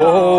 Oh.